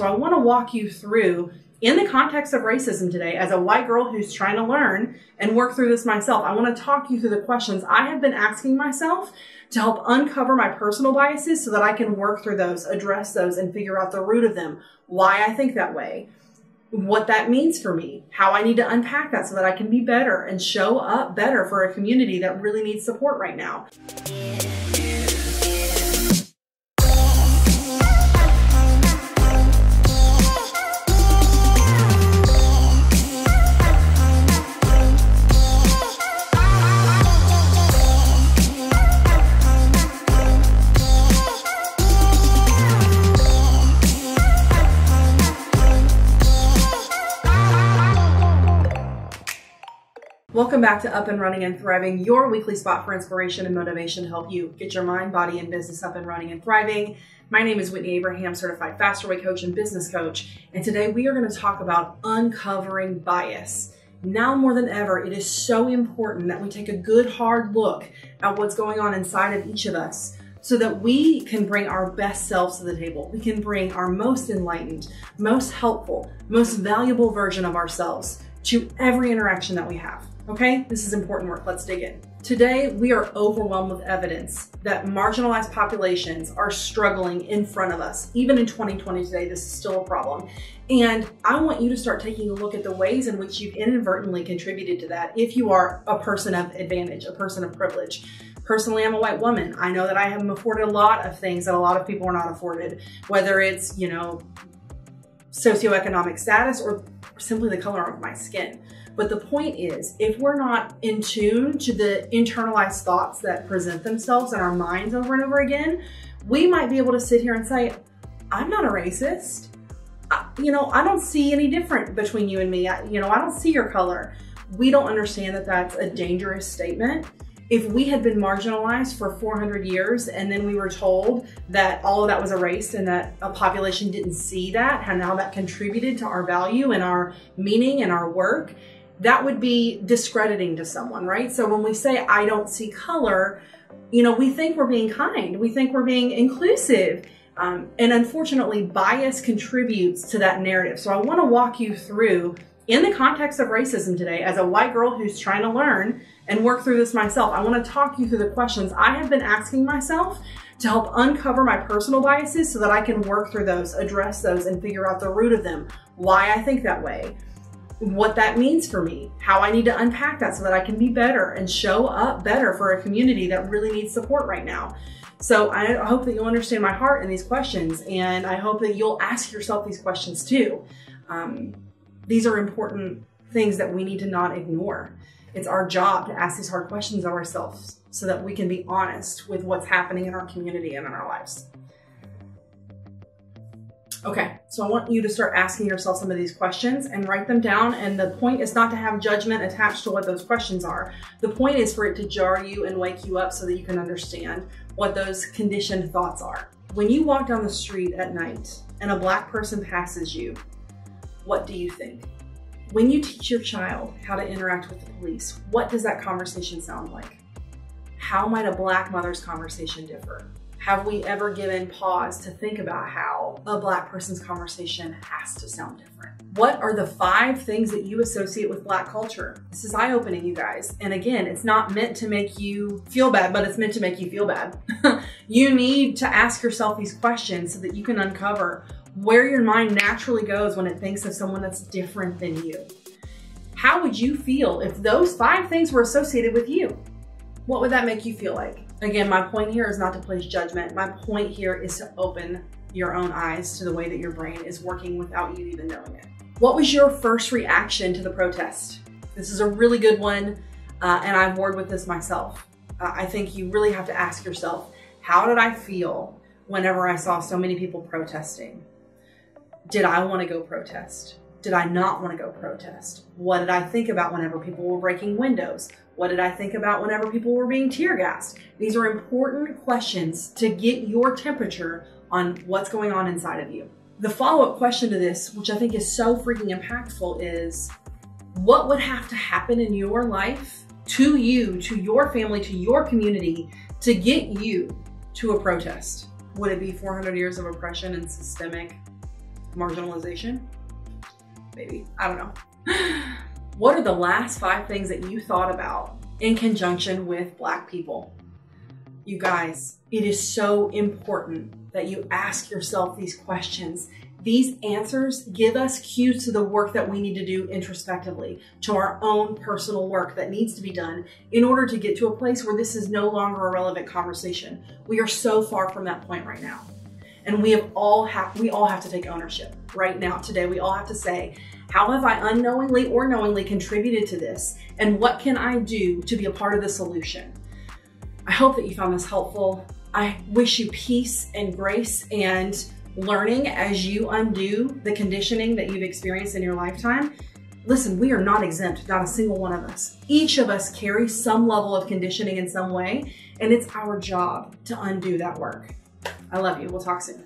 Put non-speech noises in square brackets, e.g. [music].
So I want to walk you through in the context of racism today, as a white girl who's trying to learn and work through this myself, I want to talk you through the questions I have been asking myself to help uncover my personal biases so that I can work through those, address those, and figure out the root of them, why I think that way, what that means for me, how I need to unpack that so that I can be better and show up better for a community that really needs support right now. Welcome back to Up and Running and Thriving, your weekly spot for inspiration and motivation to help you get your mind, body, and business up and running and thriving. My name is Whitney Abraham, certified faster way coach and business coach. And today we are going to talk about uncovering bias. Now more than ever, it is so important that we take a good hard look at what's going on inside of each of us so that we can bring our best selves to the table. We can bring our most enlightened, most helpful, most valuable version of ourselves to every interaction that we have. Okay, this is important work. Let's dig in. Today, we are overwhelmed with evidence that marginalized populations are struggling in front of us. Even in 2020 today, this is still a problem. And I want you to start taking a look at the ways in which you've inadvertently contributed to that if you are a person of advantage, a person of privilege. Personally, I'm a white woman. I know that I have afforded a lot of things that a lot of people are not afforded, whether it's, you know, socioeconomic status or simply the color of my skin. But the point is, if we're not in tune to the internalized thoughts that present themselves in our minds over and over again, we might be able to sit here and say, I'm not a racist. I, you know, I don't see any different between you and me. I, you know, I don't see your color. We don't understand that that's a dangerous statement. If we had been marginalized for 400 years and then we were told that all of that was erased and that a population didn't see that, and how that contributed to our value and our meaning and our work, that would be discrediting to someone, right? So when we say, I don't see color, you know, we think we're being kind, we think we're being inclusive. Um, and unfortunately, bias contributes to that narrative. So I want to walk you through, in the context of racism today, as a white girl who's trying to learn and work through this myself, I want to talk you through the questions I have been asking myself to help uncover my personal biases so that I can work through those, address those, and figure out the root of them, why I think that way what that means for me, how I need to unpack that so that I can be better and show up better for a community that really needs support right now. So I hope that you'll understand my heart in these questions, and I hope that you'll ask yourself these questions too. Um, these are important things that we need to not ignore. It's our job to ask these hard questions of ourselves so that we can be honest with what's happening in our community and in our lives. Okay, so I want you to start asking yourself some of these questions and write them down. And the point is not to have judgment attached to what those questions are. The point is for it to jar you and wake you up so that you can understand what those conditioned thoughts are. When you walk down the street at night and a black person passes you, what do you think? When you teach your child how to interact with the police, what does that conversation sound like? How might a black mother's conversation differ? Have we ever given pause to think about how a black person's conversation has to sound different? What are the five things that you associate with black culture? This is eye opening, you guys. And again, it's not meant to make you feel bad, but it's meant to make you feel bad. [laughs] you need to ask yourself these questions so that you can uncover where your mind naturally goes when it thinks of someone that's different than you. How would you feel if those five things were associated with you? What would that make you feel like? Again, my point here is not to place judgment. My point here is to open your own eyes to the way that your brain is working without you even knowing it. What was your first reaction to the protest? This is a really good one, uh, and I've worked with this myself. Uh, I think you really have to ask yourself, how did I feel whenever I saw so many people protesting? Did I want to go protest? Did I not want to go protest? What did I think about whenever people were breaking windows? What did I think about whenever people were being tear gassed? These are important questions to get your temperature on what's going on inside of you. The follow up question to this, which I think is so freaking impactful, is what would have to happen in your life to you, to your family, to your community to get you to a protest? Would it be 400 years of oppression and systemic Marginalization? Maybe. I don't know. [laughs] What are the last five things that you thought about in conjunction with Black people? You guys, it is so important that you ask yourself these questions. These answers give us cues to the work that we need to do introspectively, to our own personal work that needs to be done in order to get to a place where this is no longer a relevant conversation. We are so far from that point right now. And we have all have we all have to take ownership right now today. We all have to say, how have I unknowingly or knowingly contributed to this? And what can I do to be a part of the solution? I hope that you found this helpful. I wish you peace and grace and learning as you undo the conditioning that you've experienced in your lifetime. Listen, we are not exempt, not a single one of us. Each of us carries some level of conditioning in some way, and it's our job to undo that work. I love you. We'll talk soon.